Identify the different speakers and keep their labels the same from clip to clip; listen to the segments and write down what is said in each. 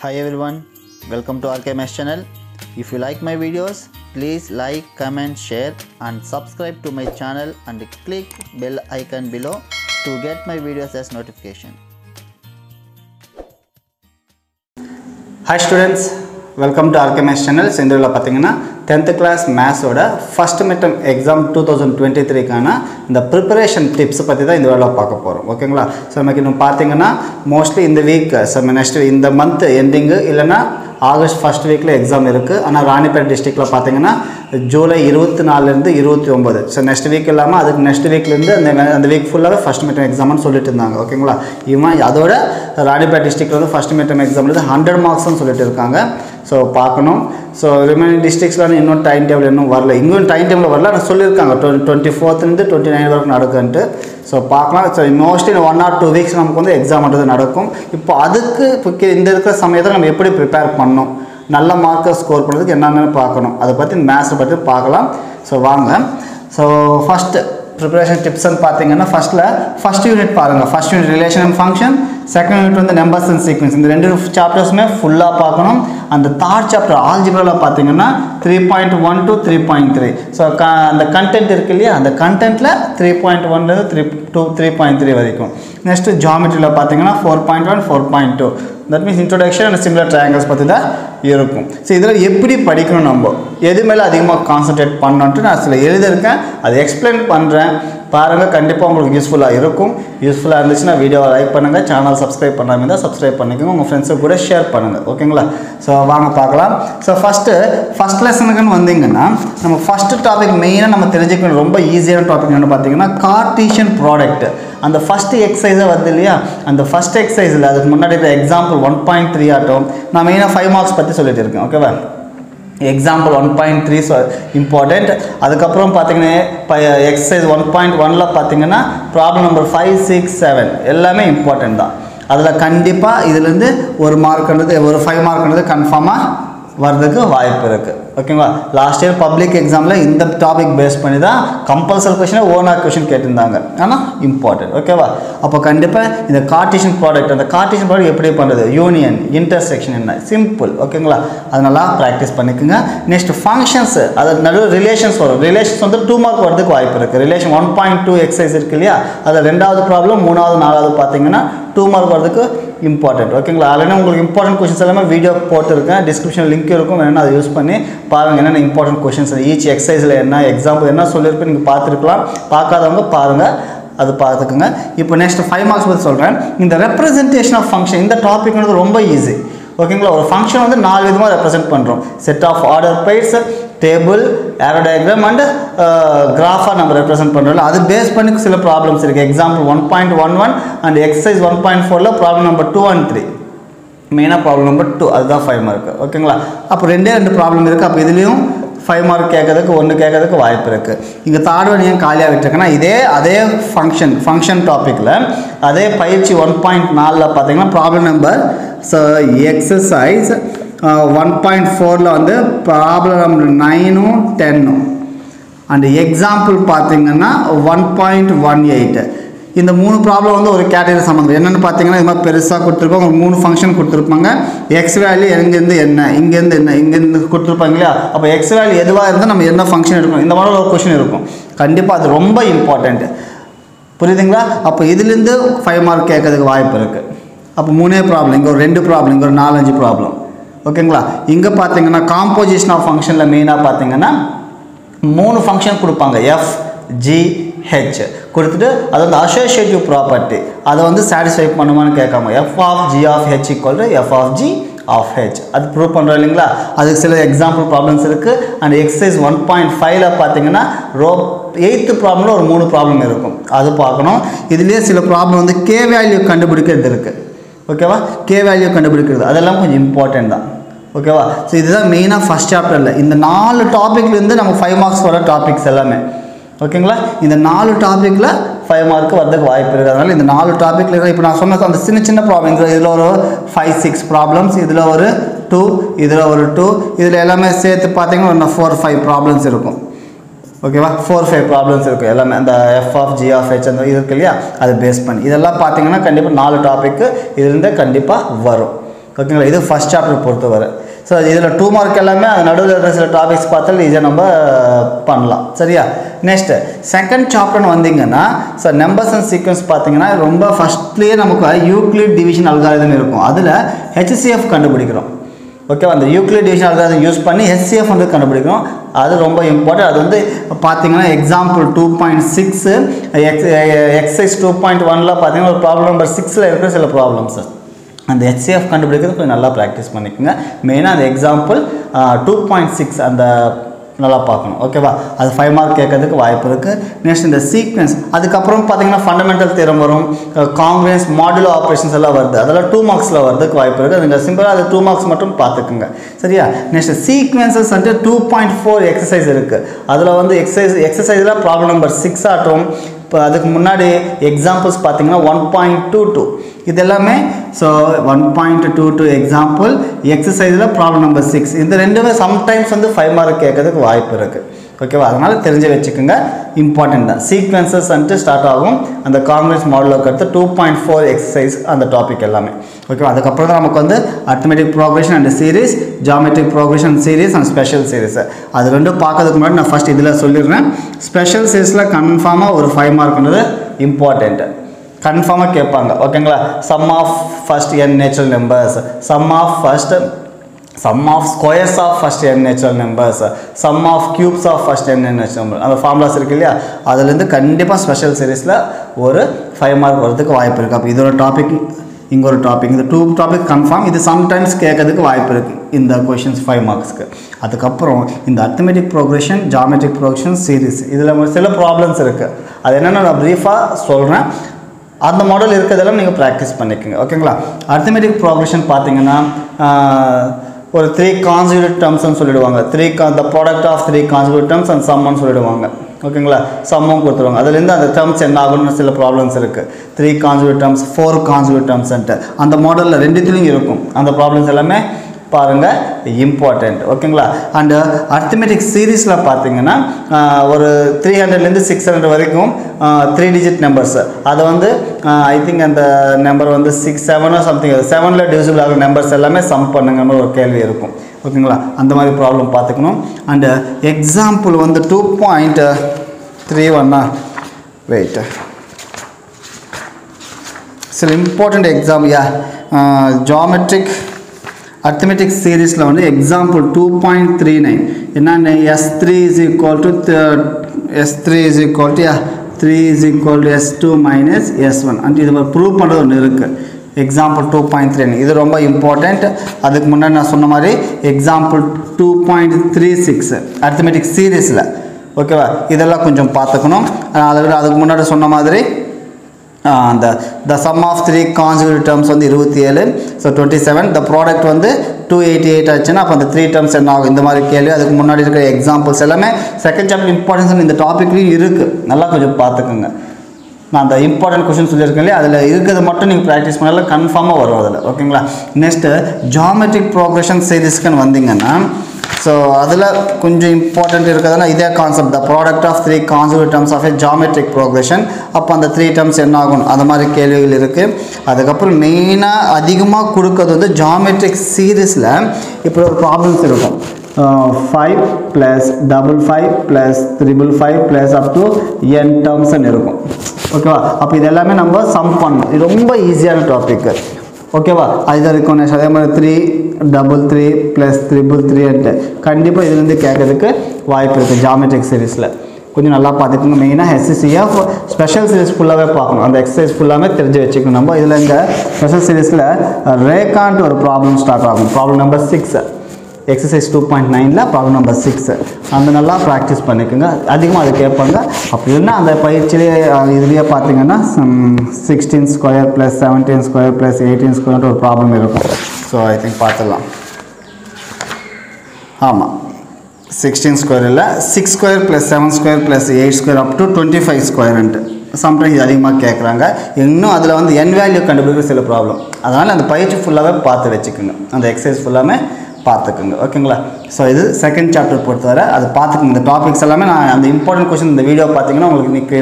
Speaker 1: Hi everyone, welcome to RKMS channel. If you like my videos, please like, comment, share and subscribe to my channel and click bell icon below to get my videos as notification.
Speaker 2: Hi students welcome to RK maths channel இந்த இதில் பார்த்தீங்கன்னா tenth class மேத்ஸோட first midterm exam two thousand twenty த்ரீக்கான இந்த preparation tips பற்றி தான் இந்த வேலை பார்க்க போகிறோம் ஓகேங்களா ஸோ நமக்கு இன்னும் பார்த்தீங்கன்னா மோஸ்ட்லி இந்த வீக் ஸோ நெக்ஸ்ட் இந்த மந்த் எண்டிங்கு இல்லைன்னா ஆகஸ்ட் ஃபஸ்ட் வீக்கில் எக்ஸாம் இருக்குது ஆனால் ராணிப்பேட் டிஸ்ட்ரிக்டில் பார்த்தீங்கன்னா ஜூலை இருபத்தி நாலுலேருந்து இருபத்தி ஒம்பது ஸோ நெக்ஸ்ட் வீக் இல்லாமல் அதுக்கு நெக்ஸ்ட் வீக்லேருந்து அந்த அந்த வீக் ஃபுல்லாகவே ஃபஸ்ட் மிட்டம் எக்ஸாம்னு சொல்லிட்டு இருந்தாங்க. ஓகேங்களா இவன் அதோட ராணிப்பேட் டிஸ்ட்ரிக்டில் வந்து ஃபஸ்ட் மிட்டம் எக்ஸாம்லேருந்து ஹண்ட்ரட் மார்க்ஸ்னு சொல்லிட்டு இருக்காங்க. ஸோ பார்க்கணும். ஸோ ரிமைனிங் டிஸ்ட்ரிக்ஸ்லாம் இன்னும் டைம் டேபிள் இன்னும் வரல. இன்னும் டைம் டேபிள் வரல. ஆனால் சொல்லியிருக்காங்க. டுவெண்ட்டி டுவெண்ட்டி ஃபோர்த்துலேருந்து டுவெண்ட்டி நைன் வரைக்கும் நடக்குன்ட்டு. ஸோ பார்க்கலாம். So mostly one or two weeks நமக்கு வந்து எக்ஸாம்ன்றது நடக்கும். இப்போ அதுக்கு இப்போ இந்த இருக்கிற சமயத்தில் நம்ம எப்படி ப்ரிப்பேர் பண்ணணும்? நல்ல மார்க்கை ஸ்கோர் பண்ணுறதுக்கு என்னென்னு பார்க்கணும். அதை பற்றி மேத்ஸை பற்றி பார்க்கலாம். ஸோ வாங்க. ஸோ ஃபஸ்ட்டு ப்ரிப்பரேஷன் டிப்ஸ்னு பார்த்தீங்கன்னா ஃபஸ்ட்டில் ஃபஸ்ட் யூனிட் பாருங்கள் first unit relation and function second unit வந்து நம்பர்ஸ் அண்ட் சீக்வன்ஸ் இந்த ரெண்டு சாப்டர்ஸுமே ஃபுல்லாக பார்க்கணும். அந்த தேர்ட் சாப்டர் ஆல்ஜிபிரில் பார்த்தீங்கன்னா three point one two three point three so க அந்த கண்டென்ட் இருக்கு இல்லையா? அந்த கண்டென்ட்டில் த்ரீ பாயிண்ட் ஒன்லேருந்து three two three point three வரைக்கும். நெக்ஸ்ட்டு ஜாமெட்ரியில் பார்த்தீங்கன்னா four point one four point two that means introduction and similar triangles பற்றி தான் இருக்கும். ஸோ இதில் எப்படி படிக்கணும் நம்ம? எது மேலே அதிகமாக கான்சன்ட்ரேட் பண்ணோன்ட்டு நான் சில எழுதியிருக்கேன். அதை எக்ஸ்பிளைன் பண்ணுறேன் பாருங்கள் கண்டிப்பாக உங்களுக்கு யூஸ்ஃபுல்லாக இருக்கும். யூஸ்ஃபுல்லாக இருந்துச்சுன்னா வீடியோவை லைக் பண்ணுங்கள் சேனல் சப்ஸ்கிரைப் பண்ணாமல் இருந்தால் சப்ஸ்கிரைப் பண்ணிக்கோங்க. உங்கள் ஃப்ரெண்ட்ஸுக்கு கூட ஷேர் பண்ணுங்கள் ஓகேங்களா ஸோ வாங்க பார்க்கலாம். ஸோ ஃபஸ்ட்டு ஃபஸ்ட்டில் லெசனுக்குன்னு வந்தீங்கன்னா நம்ம ஃபஸ்ட்டு டாபிக் மெயினாக நம்ம தெரிஞ்சுக்கணும். ரொம்ப ஈஸியான டாபிக் என்ன பார்த்தீங்கன்னா கார்டீஷியன் ப்ராடக்ட் அந்த ஃபஸ்ட்டு எக்ஸசைஸாக வருது இல்லையா? அந்த ஃபஸ்ட் எக்ஸசைஸில் அதுக்கு முன்னாடி எக்ஸாம்பிள் ஒன் பாயிண்ட் த்ரீ ஆட்டும். நான் மெயினாக ஃபைவ் மார்க்ஸ் பற்றி சொல்லிட்டு இருக்கேன் ஓகேவா example one point three important அதுக்கப்புறம் பார்த்தீங்கன்னா இப்போ எக்ஸசைஸ் ஒன் பாயிண்ட் ஒனில் பார்த்தீங்கன்னா problem number five six seven எல்லாமே இம்பார்ட்டண்ட் தான். அதில் கண்டிப்பாக இதுலேருந்து ஒரு மார்க்ன்றது ஒரு ஃபைவ் மார்க்ன்றது கன்ஃபார்மாக வர்றதுக்கு வாய்ப்பு இருக்குது ஓகேங்களா லாஸ்ட் இயர் பப்ளிக் எக்ஸாமில் இந்த டாபிக் பேஸ் பண்ணி தான் கம்பல்சரி கொஷினை ஓனாக கொஷின் கேட்டிருந்தாங்க. ஆனால் இம்பார்ட்டன்ட் ஓகேவா அப்போ கண்டிப்பாக இந்த கார்டிஷன் ப்ராடக்ட் அந்த கார்டிஷன் ப்ராடக்ட் எப்படி பண்ணுறது யூனியன் இன்டர்செக்ஷன் என்ன? சிம்பிள் ஓகேங்களா அது நல்லா ப்ராக்டிஸ் பண்ணிக்கோங்க. நெக்ஸ்ட் ஃபங்க்ஷன்ஸ் அது நடுவில் ரிலேஷன்ஸ் வரும். ரிலேஷன்ஸ் வந்து டூ மார்க் வரதுக்கு வாய்ப்பு இருக்குது relation one point two exercise இருக்கு இல்லையா? அதில் ரெண்டாவது ப்ராப்ளம் மூணாவது நாலாவது பார்த்தீங்கன்னா டூ மார்க் வரதுக்கு இம்பார்ட்டன்ட் ஓகேங்களா அதில் உங்களுக்கு இம்பார்ட்டன்ட் கொஷின்ஸ் எல்லாமே வீடியோ போட்டிருக்கேன். டிஸ்கிரிப்ஷன் லிங்க் இருக்கும். வேணும்னா அதை யூஸ் பண்ணி பாருங்கள் என்னென்ன இம்பார்ட்டன்ட் கொஷின்ஸ் ஈச் எக்ஸசைஸில் என்ன எக்ஸாம்பிள் என்ன சொல்லியிருப்பேன் நீங்கள் பார்த்துருக்கலாம். பார்க்காதவங்க பாருங்கள் அது பார்த்துக்குங்க. இப்போ நெக்ஸ்ட் ஃபைவ் மார்க்ஸ் பற்றி சொல்கிறேன் இந்த ரெப்ரசன்டேஷன் ஆஃப் ஃபங்க்ஷன் இந்த டாபிக்ன்றது ரொம்ப ஈஸி ஓகேங்களா ஒரு ஃபங்க்ஷன் வந்து நாலு விதமாக ரெப்ரசென்ட் பண்ணுறோம் set of order pairs table arrow diagram and கிராஃபாக நம்ம ரெப்ரசென்ட் பண்ணுறோம் அது பேஸ் பண்ணி சில ப்ராப்ளம்ஸ் இருக்குது example one point one one and exercise one point ஃபோரில் problem number two and three மெயினாக ப்ராப்ளம் நம்பர் டூ அதுதான் ஃபைவ் மார்க் ஓகேங்களா அப்போ ரெண்டே ரெண்டு ப்ராப்ளம் இருக்குது அப்போ இதுலேயும் ஃபைவ் மார்க் கேட்கறதுக்கு ஒன்று கேட்கறதுக்கு வாய்ப்பு இருக்குது இங்கே தார்ட் ஒன் ஏன் காலியாக விட்டுருக்குன்னா இதே அதே ஃபங்க்ஷன் ஃபங்க்ஷன் டாப்பிக்கில் அதே பயிற்சி ஒன் பாயிண்ட் நாலில் பார்த்தீங்கன்னா problem number so exercise one point ஃபோரில் வந்து ப்ராப்ளம் நம்பர் நைனும் டென்னும் அண்ட் எக்ஸாம்பிள் பார்த்தீங்கன்னா ஒன் பாயிண்ட் ஒன் எயிட்டு இந்த மூணு ப்ராப்ளம் வந்து ஒரு கேட்டகரி சம்மந்தம் என்னென்னு பார்த்தீங்கன்னா இது மாதிரி பெருசாக கொடுத்துருப்பாங்க ஒரு மூணு ஃபங்க்ஷன் கொடுத்துருப்பாங்க. எக்ஸ் வேல்யூ எங்கேருந்து என்ன இங்கேருந்து என்ன இங்கேருந்து கொடுத்துருப்பாங்க இல்லையா? அப்போ எக்ஸ் வேல்யூ எதுவாக இருந்தால் நம்ம என்ன ஃபங்க்ஷன் எடுக்கணும்? இந்த மாதிரி ஒரு கொஷின் இருக்கும். கண்டிப்பாக அது ரொம்ப இம்பார்ட்டண்ட்டு புரியுதுங்களா? அப்போ இதுலேருந்து ஃபைவ் மார்க் கேட்கறதுக்கு வாய்ப்பு இருக்குது அப்போ மூணே ப்ராப்ளம் இங்கே ஒரு ரெண்டு ப்ராப்ளம் இங்கே ஒரு நாலஞ்சு ப்ராப்ளம் ஓகேங்களா? இங்கே பார்த்தீங்கன்னா காம்போசிஷன் ஆஃப் ஃபங்க்ஷனில் மெயினாக பார்த்தீங்கன்னா மூணு ஃபங்க்ஷன் கொடுப்பாங்க. எஃப் ஜி ஹெச் கொடுத்துட்டு அது வந்து அசோசியேட்டிவ் ப்ராப்பர்ட்டி அதை வந்து சாட்டிஸ்ஃபை பண்ணுமான்னு கேட்காம F of G of H equal F of G of H அது ப்ரூவ் பண்ணுறோம் இல்லைங்களா? அதுக்கு சில எக்ஸாம்பிள் ப்ராப்ளம்ஸ் இருக்குது அண்ட் எக்ஸசைஸ் ஒன் பாயிண்ட் ஃபைவ்ல பார்த்தீங்கன்னா ரோ எயித்து ப்ராப்ளமில் ஒரு மூணு ப்ராப்ளம் இருக்கும். அது பார்க்கணும். இதுலேயே சில ப்ராப்ளம் வந்து கே வேல்யூ கண்டுபிடிக்கிறது இருக்குது ஓகேவா? கே வேல்யூ கண்டுபிடிக்கிறது. அதெல்லாம் கொஞ்சம் இம்பார்ட்டன்ட் தான். ஓகேவா ஸோ இதுதான் மெயினாக ஃபஸ்ட் சாப்டரில் இந்த நாலு டாப்பிக்லேருந்து நம்ம ஃபைவ் மார்க்ஸ் வர டாபிக்ஸ் எல்லாமே. ஓகேங்களா இந்த நாலு டாப்பிக்கில் ஃபைவ் மார்க் வரதுக்கு வாய்ப்பு இருக்குது அதனால் இந்த நாலு டாப்பிக்கில் இப்போ நான் சொன்ன அந்த சின்ன சின்ன ப்ராப்ளம் இதில் ஒரு ஃபைவ் சிக்ஸ் ப்ராப்ளம்ஸ் இதில் ஒரு டூ இதில் ஒரு டூ இதில் எல்லாமே சேர்த்து பார்த்தீங்கன்னா ஒன்று ஃபோர் ஃபைவ் ப்ராப்ளம்ஸ் இருக்கும். ஓகேவா ஃபோர் ஃபைவ் ப்ராப்ளம்ஸ் இருக்கும். எல்லாமே அந்த F of G of H அந்த இது இருக்கு இல்லையா? அது பேஸ் பண்ணி. இதெல்லாம் பார்த்தீங்கன்னா கண்டிப்பாக நாலு டாப்பிக்கு இதுலேருந்தே கண்டிப்பாக வரும். ஓகேங்களா? இது ஃபஸ்ட் சாப்டர் பொறுத்தவரை. ஸோ இதில் டூ மார்க் எல்லாமே அது நடுவில் இருக்கிற சில டாபிக்ஸ் பார்த்தாலும் இதை நம்ம பண்ணலாம். சரியா? நெக்ஸ்ட்டு செகண்ட் சாப்டர்னு வந்தீங்கன்னா ஸோ நம்பர்ஸ் அண்ட் சீக்வன்ஸ் பார்த்தீங்கன்னா ரொம்ப ஃபஸ்ட்லேயே நமக்கு யூக்ளிட் டிவிஷன் அல்காரிதம் இருக்கும். அதில் ஹெச்சிஎஃப் கண்டுபிடிக்கிறோம். ஓகேவா அந்த யூக்ளிட் டிவிஷன் அல்காரிதம் யூஸ் பண்ணி ஹெச்சிஎஃப் வந்து கண்டுபிடிக்கிறோம். அது ரொம்ப இம்பார்ட்டன்ட் அது வந்து பார்த்தீங்கன்னா example two point six exercise two point ஒனில் பார்த்தீங்கன்னா ஒரு ப்ராப்ளம் நம்பர் சிக்ஸில் இருக்கிற சில ப்ராப்ளம்ஸ் அந்த ஹெச்சிஎஃப் கண்டுபிடிக்கிறது கொஞ்சம் நல்லா ப்ராக்டிஸ் பண்ணிக்கோங்க. மெயினாக அந்த எக்ஸாம்பிள் டூ பாயிண்ட் சிக்ஸ் அந்த நல்லா பார்க்கணும். ஓகேவா அது ஃபைவ் மார்க் கேட்கறதுக்கு வாய்ப்பு இருக்குது நெக்ஸ்ட் இந்த சீக்வன்ஸ் அதுக்கப்புறம் பார்த்தீங்கன்னா ஃபண்டமெண்டல் திறம் வரும். காங்கிரஸ் மாடுலோ ஆப்ரேஷன்ஸ் எல்லாம் வருது. அதெல்லாம் டூ மார்க்ஸில் வரதுக்கு வாய்ப்பு இருக்குது அதுங்க சிம்பிளாக அது டூ மார்க்ஸ் மட்டும் பார்த்துக்குங்க. சரியா? நெக்ஸ்ட் சீக்வன்சஸ் வந்து டூ பாயிண்ட் ஃபோர் எக்ஸசைஸ் இருக்குது அதில் வந்து எக்ஸசைஸ் எக்ஸசைஸில் ப்ராப்ளம் நம்பர் சிக்ஸ் ஆட்டும். இப்போ அதுக்கு முன்னாடி எக்ஸாம்பிள்ஸ் பார்த்தீங்கன்னா ஒன் பாயிண்ட் டூ டூ இது எல்லாமே so one point two two example எக்ஸசைஸில் problem number six இந்த ரெண்டுமே சம்டைம்ஸ் வந்து ஃபைவ் மார்க் கேட்கறதுக்கு வாய்ப்பு இருக்குது ஓகேவா அதனால் தெரிஞ்சு வச்சுக்கோங்க. இம்பார்ட்டன்ட் தான். சீக்வன்சஸ் வந்துட்டு ஸ்டார்ட் ஆகும். அந்த காங்கிரஸ் மாடலுக்கு அடுத்து டூ பாயிண்ட் ஃபோர் எக்ஸசைஸ் அந்த டாபிக் எல்லாமே. ஓகேவா அதுக்கப்புறம் தான் நமக்கு வந்து arithmetic progression and series geometric progression series and special series அது ரெண்டும் பார்க்கறதுக்கு முன்னாடி நான் ஃபஸ்ட் இதில் சொல்லிடுறேன். ஸ்பெஷல் சீரீஸில் கன்ஃபார்மாக ஒரு ஃபைவ் மார்க்ன்றது இம்பார்ட்டண்ட்டு கன்ஃபார்மாக கேட்பாங்க. ஓகேங்களா sum of first n natural numbers sum of first sum of squares of first n natural numbers sum of cubes of first n natural number அந்த ஃபார்முலாஸ் இருக்கு இல்லையா? அதுலேருந்து கண்டிப்பாக ஸ்பெஷல் சீரீஸில் ஒரு ஃபைவ் மார்க் வரதுக்கு வாய்ப்பு இருக்குது அப்போ இதோட டாபிக் இங்கே ஒரு டாபிக் இந்த டூ டாபிக் கன்ஃபார்ம் இது சம்டைம்ஸ் கேட்கறதுக்கு வாய்ப்பு இருக்குது இந்த கொஷின்ஸ் ஃபைவ் மார்க்ஸ்க்கு அதுக்கப்புறம் இந்த arithmetic progression geometric progression series இதில் சில ப்ராப்ளம்ஸ் இருக்குது அது என்னென்னு நான் ப்ரீஃபாக சொல்கிறேன் அந்த மாடல் இருக்கிறதெல்லாம் நீங்கள் ப்ராக்டிஸ் பண்ணிக்கோங்க. ஓகேங்களா அர்த்தமெட்டிக் ப்ரோக்ரெஷன் பார்த்தீங்கன்னா ஒரு த்ரீ கான்சிக்யூட்டிவ் டேர்ம்ஸ்னு சொல்லிடுவாங்க. Three the product of three consecutive terms and சம்மன்னு சொல்லிடுவாங்க. ஓகேங்களா? சம்மும் கொடுத்துருவாங்க. அதுலேருந்து அந்த டேர்ம்ஸ் என்ன ஆகும்னு சில ப்ராப்ளம்ஸ் இருக்குது three consecutive terms four consecutive டேர்ம்ஸ்ன்ட்டு அந்த மாடலில் ரெண்டுத்துலேயும் இருக்கும். அந்த ப்ராப்ளம்ஸ் எல்லாமே பாருங்கள் இம்பார்ட்டண்ட் ஓகேங்களா அண்டு அர்த்தமெட்டிக் uh, சீரீஸில் பார்த்தீங்கன்னா uh, ஒரு த்ரீ ஹண்ட்ரட்லேருந்து சிக்ஸ் ஹண்ட்ரட் வரைக்கும் த்ரீ டிஜிட் நம்பர்ஸ் அதை வந்து uh, ஐ திங்க் அந்த நம்பர் வந்து சிக்ஸ் செவனோ சம்திங் செவனில் டிவிசிபிள் ஆகிற நம்பர்ஸ் எல்லாமே சம் பண்ணுங்கன்னு ஒரு கேள்வி இருக்கும். ஓகேங்களா அந்த மாதிரி ப்ராப்ளம் பார்த்துக்கணும் அண்டு எக்ஸாம்பிள் வந்து டூ பாயிண்ட் த்ரீ ஒன்னா வெயிட் சில இம்பார்ட்டண்ட் எக்ஸாம் யா ஜாமெட்ரிக் அர்த்தமெட்டிக் சீரீஸில் வந்து example two point three nine என்னென்ன S three is equal to S three is equal to three is equal to S two minus S one and இது prove பண்ணுறது ஒன்று இருக்குது example two point three இது ரொம்ப important அதுக்கு முன்னாடி நான் சொன்ன மாதிரி example two point three six arithmetic சீரீஸில் ஓகேவா இதெல்லாம் கொஞ்சம் பார்த்துக்கணும். அதை விட அதுக்கு முன்னாடி சொன்ன மாதிரி அந்த the sum of three conjugate terms வந்து இருபத்தி ஏழு so twenty seven the product வந்து டூ எயிட்டி எயிட் ஆச்சுன்னா அப்போ அந்த த்ரீ டேர்ம்ஸ் என்ன ஆகும்? இந்த மாதிரி கேள்வி அதுக்கு முன்னாடி இருக்கிற எக்ஸாம்பிள்ஸ் எல்லாமே செகண்ட் சாப்டர் இம்பார்ட்டன்ஸ் இந்த டாப்பிக்லையும் இருக்குது நல்லா கொஞ்சம் பார்த்துக்கோங்க. நான் அந்த இம்பார்ட்டன்ட் கொஷின் சொல்லியிருக்கேன் இல்லையா? அதில் இருக்கிறது மட்டும் நீங்கள் ப்ராக்டிஸ் பண்ணலாம் கன்ஃபார்மாக வரும் அதில். ஓகேங்களா நெக்ஸ்ட்டு ஜாமெட்ரிக் ப்ரோக்ரஷன் செய்திஸ்க்குன்னு வந்தீங்கன்னா ஸோ அதில் கொஞ்சம் இம்பார்ட்டண்ட் இருக்கிறதுனா இதே concept the product of three conserved terms of a geometric progression அப்போ அந்த த்ரீ டேர்ம்ஸ் என்ன ஆகும்? அந்த மாதிரி கேள்விகள் இருக்குது அதுக்கப்புறம் மெயினாக அதிகமாக கொடுக்கறது வந்து ஜாமெட்ரிக் சீரீஸில் இப்போ ஒரு ப்ராப்ளம்ஸ் இருக்கும். Five plus double five plus triple five plus up to n டேர்ம்ஸ்ன்னு இருக்கும். ஓகேவா அப்போ இது எல்லாமே நம்ம சம் பண்ணணும். இது ரொம்ப ஈஸியான டாபிக் ஓகேவா அதுதான் இருக்கும். next அதே மாதிரி three double three plus triple three த்ரீன்ட்டு கண்டிப்பாக இதுலேருந்து கேட்கறதுக்கு வாய்ப்பு இருக்குது ஜாமெட்ரிக் சீரீஸில் கொஞ்சம் நல்லா பார்த்துக்கோங்க. மெயினாக ஹெச்சிசியாக ஸ்பெஷல் சீரிஸ் ஃபுல்லாகவே பார்க்கணும். அந்த எக்ஸசைஸ் ஃபுல்லாமே தெரிஞ்சு வச்சுக்கணும். நம்ம இதில் இந்த ஸ்பெஷல் சீரீஸில் ரேகான்ட்டு ஒரு ப்ராப்ளம் ஸ்டார்ட் ஆகும். Problem number six exercise two point நைனில் ப்ராப்ளம் நம்பர் சிக்ஸ் அந்த நல்லா ப்ராக்டிஸ் பண்ணிக்கோங்க. அதிகமாக அதை கேட்பாங்க. அப்படி இல்லைன்னா அந்த பயிற்சியிலே இதுலேயே பார்த்தீங்கன்னா sixteen square plus seventeen square plus eighteen square ஒரு ப்ராப்ளம் இருக்கும். ஸோ ஐ திங்க் பார்த்துடலாம். ஆமாம் சிக்ஸ்டீன் ஸ்கொயர் இல்லை six square plus seven square plus eight square up to twenty five ஸ்கொயர்ன்ட்டு sometimes இது அதிகமாக கேட்குறாங்க. இன்னும் அதில் வந்து என் வேல்யூ கண்டுபிடிக்கிற சில ப்ராப்ளம் அதனால் அந்த பயிற்சி ஃபுல்லாகவே பார்த்து வச்சுக்கோங்க. அந்த எக்ஸசைஸ் ஃபுல்லாமே பார்த்துக்குங்க. ஓகேங்களா? ஸோ இது செகண்ட் சாப்டர் பொறுத்தவரை அது பார்த்துக்குங்க இந்த டாபிக்ஸ் எல்லாமே நான் அந்த இம்பார்ட்டன்ட் கொஸ்டின் இந்த வீடியோ பார்த்தீங்கன்னா உங்களுக்கு இன்னைக்கு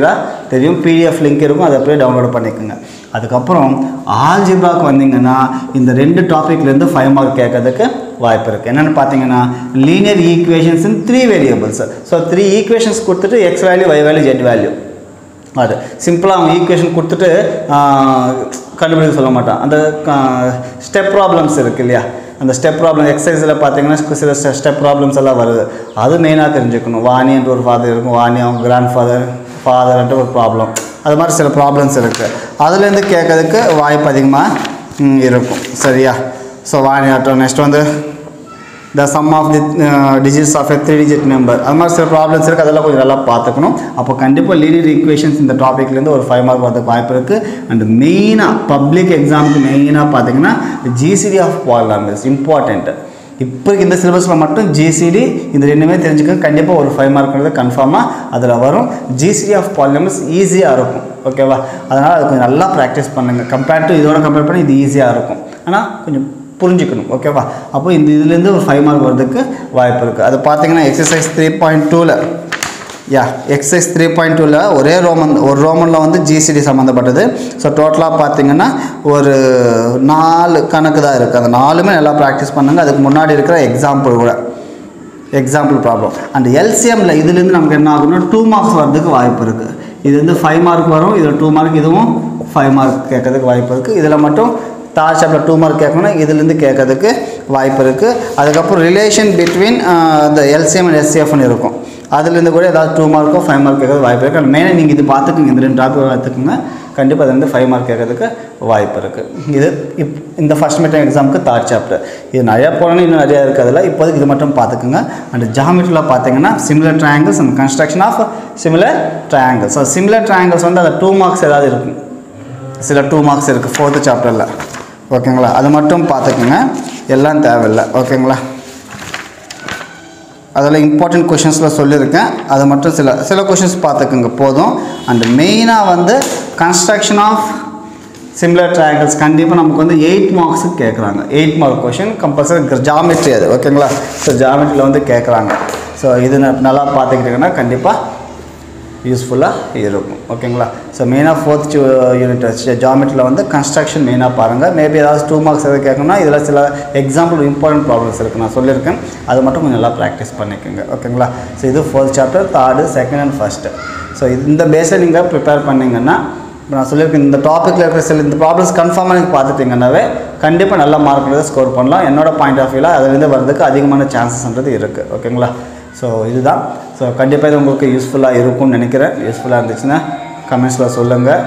Speaker 2: தெரியும். பிடிஎஃப் லிங்க் இருக்கும். அதை அப்படியே டவுன்லோட் பண்ணிக்கோங்க. அதுக்கப்புறம் ஆல்ஜிப்ராக்கு வந்தீங்கன்னா இந்த ரெண்டு டாப்பிக்லேருந்து ஃபைவ் மார்க் கேட்கறதுக்கு வாய்ப்பு இருக்குது என்னென்னு பார்த்தீங்கன்னா linear equations in three variables so three equations கொடுத்துட்டு X value Y value Z value அது. சிம்பிளாக அவங்க ஈக்குவேஷன் கொடுத்துட்டு கண்டுபிடிக்க சொல்ல மாட்டான். அந்த ஸ்டெப் ப்ராப்ளம்ஸ் இருக்குது இல்லையா? அந்த ஸ்டெப் ப்ராப்ளம் எக்ஸசைஸில் பார்த்தீங்கன்னா சில ஸ்டெப் ப்ராப்ளம்ஸ் எல்லாம் வருது. அது மெயினாக தெரிஞ்சுக்கணும். வாணின்ட்டு ஒரு ஃபாதர் இருக்கும். வாணி அவங்க கிராண்ட் ஃபாதர் ஃபாதர்ன்ட்டு ஒரு ப்ராப்ளம் அது மாதிரி சில ப்ராப்ளம்ஸ் இருக்குது அதுலேருந்து கேட்கறதுக்கு வாய்ப்பு அதிகமாக இருக்கும். சரியா? ஸோ வாணி ஆட்டம் நெக்ஸ்ட் வந்து the sum of the digits of a three digit number அது மாதிரி சில ப்ராப்ளம்ஸ் இருக்குது அதெல்லாம் கொஞ்சம் நல்லா பார்த்துக்கணும். அப்போ கண்டிப்பாக லீனியர் ஈக்குவேஷன்ஸ் இந்த டாப்பிக்லேருந்து ஒரு ஃபைவ் மார்க் வரதுக்கு வாய்ப்பு இருக்குது அண்ட் மெயினாக பப்ளிக் எக்ஸாமுக்கு மெயினாக பார்த்தீங்கன்னா ஜிசிடி ஆஃப் பாலினாமியல்ஸ் இம்பார்ட்டண்ட் இப்போ இந்த சிலபஸில் மட்டும் ஜிசிடி இந்த ரெண்டுமே தெரிஞ்சுக்க கண்டிப்பாக ஒரு ஃபைவ் மார்க்ன்றது கன்ஃபார்மாக அதில் வரும். ஜிசிடி ஆஃப் பாலினாமியல்ஸ் ஈஸியாக இருக்கும். ஓகேவா அதனால் அது கொஞ்சம் நல்லா ப்ராக்டிஸ் பண்ணுங்கள் கம்பேர்ட் டு இதோட கம்பேர் பண்ணி இது ஈஸியாக இருக்கும். ஆனால் கொஞ்சம் புரிஞ்சுக்கணும் ஓகேவா அப்போ இந்த இதுலேருந்து ஒரு ஃபைவ் மார்க் வரதுக்கு வாய்ப்பு இருக்குது அது பார்த்தீங்கன்னா எக்ஸசைஸ் த்ரீ பாயிண்ட் டூவில் யா எக்ஸசைஸ் த்ரீ பாயிண்ட் டூவில் ஒரே ரோமன் ஒரு ரோமனில் வந்து ஜிசிடி சம்மந்தப்பட்டது ஸோ டோட்டலாக பார்த்தீங்கன்னா ஒரு நாலு கணக்கு தான் இருக்குது அந்த நாலுமே நல்லா ப்ராக்டிஸ் பண்ணுங்கள் அதுக்கு முன்னாடி இருக்கிற எக்ஸாம்பிள் கூட. எக்ஸாம்பிள் ப்ராப்ளம் அண்ட் எல்சிஎம்மில் இதுலேருந்து நமக்கு என்ன ஆகும்னா டூ மார்க்ஸ் வரதுக்கு வாய்ப்பு இருக்குது இது வந்து ஃபைவ் மார்க் வரும். இதில் டூ மார்க் இதுவும் ஃபைவ் மார்க் கேட்கறதுக்கு வாய்ப்பு இருக்குது இதில் மட்டும் தார் ஷேப்பில் டூ மார்க் கேட்கணும்னா இதுலேருந்து கேட்கறதுக்கு வாய்ப்பு இருக்குது அதுக்கப்புறம் ரிலேஷன் பிட்வீன் இந்த எல்சிஎம் அண்ட் எஸ்சிஎஃப்னு இருக்கும். அதுலேருந்து கூட ஏதாவது டூ மார்க்கோ ஃபைவ் மார்க் கேட்கறது வாய்ப்பு இருக்குது அண்ட் மெயினாக நீங்கள் இது பார்த்துக்குங்க இந்த ரெண்டு டாபிக் பார்த்துக்குங்க கண்டிப்பாக அது வந்து ஃபைவ் மார்க் கேட்கறதுக்கு வாய்ப்பு இருக்குது இது இப் இந்த ஃபஸ்ட் மீட்டர் எக்ஸாமுக்கு தார் சாப்டர் இது நிறையா போனோம்னு இன்னும் நிறையா இருக்கிறதுல. இப்போதைக்கு இது மட்டும் பார்த்துக்குங்க. அண்ட் ஜாமெட்ரியில் பார்த்தீங்கன்னா similar triangles and construction of similar triangles so similar triangles வந்து அந்த டூ மார்க்ஸ் ஏதாவது இருக்கும் சில டூ மார்க்ஸ் இருக்குது ஃபோர்த்து சாப்டரில் ஓகேங்களா? அது மட்டும் பார்த்துக்குங்க. எல்லாம் தேவையில்லை. ஓகேங்களா? அதில் இம்பார்ட்டண்ட் கொஷின்ஸில் சொல்லியிருக்கேன். அது மட்டும் சில சில கொஷின்ஸ் பார்த்துக்குங்க. போதும். அண்ட் மெயினாக வந்து கன்ஸ்ட்ரக்ஷன் ஆஃப் சிம்லர் ட்ரையாங்கிள்ஸ் கண்டிப்பாக நமக்கு வந்து எயிட் மார்க்ஸுக்கு கேட்குறாங்க. Eight mark question compulsory geometry அது. ஓகேங்களா? ஸோ ஜாமெட்ரியில் வந்து கேட்குறாங்க. ஸோ இது நல்லா பார்த்துக்கிட்டிங்கன்னா கண்டிப்பாக யூஸ்ஃபுல்லாக இருக்கும். ஓகேங்களா ஸோ மெயினாக ஃபோர்த் யூனிட் ஜாமெட்ரியில் வந்து கன்ஸ்ட்ரக்ஷன் மெயினாக பாருங்கள் மேபி ஏதாவது டூ மார்க்ஸ் எதாவது கேட்கணும்னா இதில் சில எக்ஸாம்பிள் இம்பார்ட்டன்ட் ப்ராப்ளம்ஸ் இருக்குது நான் சொல்லியிருக்கேன். அது மட்டும் கொஞ்சம் நல்லா ப்ராக்டிஸ் பண்ணிக்கோங்க. ஓகேங்களா ஸோ இது fourth chapter third second and first so இந்த பேஸை நீங்கள் ப்ரிப்பேர் பண்ணிங்கன்னா இப்போ நான் சொல்லியிருக்கேன் இந்த டாப்பிக்கில் இருக்கிற சில இந்த ப்ராப்ளம்ஸ் கன்ஃபார்மாக நீங்கள் பார்த்துட்டிங்கன்னாவே கண்டிப்பாக நல்ல மார்க்கில் ஸ்கோர் பண்ணலாம். என்னோட பாயிண்ட் ஆஃப் வியூவில் அதுலேருந்து வர்றதுக்கு அதிகமான சான்சஸ்ன்றது இருக்குது ஓகேங்களா ஸோ இதுதான். ஸோ கண்டிப்பாக இது உங்களுக்கு யூஸ்ஃபுல்லாக இருக்கும்னு நினைக்கிறேன். யூஸ்ஃபுல்லாக இருந்துச்சுன்னா கமெண்ட்ஸில் சொல்லுங்கள்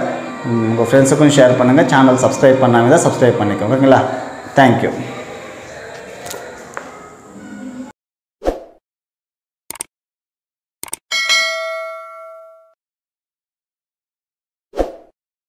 Speaker 2: உங்கள் ஃப்ரெண்ட்ஸுக்கும் ஷேர் பண்ணுங்கள் சேனல் சப்ஸ்கிரைப் பண்ணாமல் தான் சப்ஸ்கிரைப் பண்ணிக்கோங்க. ஓகேங்களா? தேங்க்யூ